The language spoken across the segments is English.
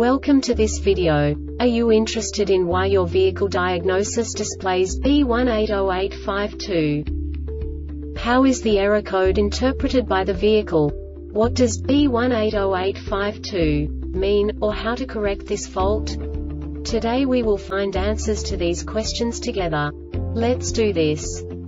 Welcome to this video. Are you interested in why your vehicle diagnosis displays B180852? How is the error code interpreted by the vehicle? What does B180852 mean, or how to correct this fault? Today we will find answers to these questions together. Let's do this.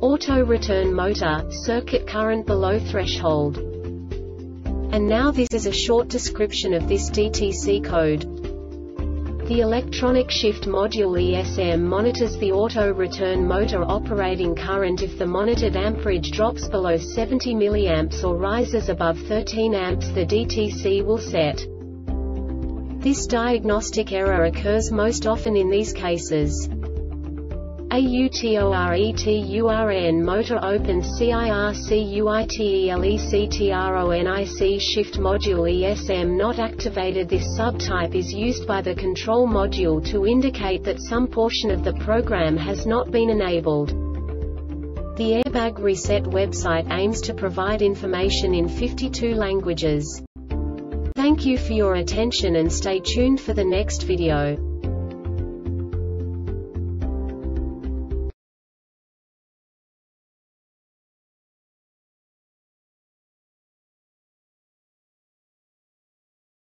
Auto return motor, circuit current below threshold. And now this is a short description of this DTC code. The electronic shift module ESM monitors the auto return motor operating current if the monitored amperage drops below 70 mA or rises above 13 amps the DTC will set. This diagnostic error occurs most often in these cases. AUTORETURN motor open CIRCUITELECTRONIC shift module ESM not activated This subtype is used by the control module to indicate that some portion of the program has not been enabled. The Airbag Reset website aims to provide information in 52 languages. Thank you for your attention and stay tuned for the next video.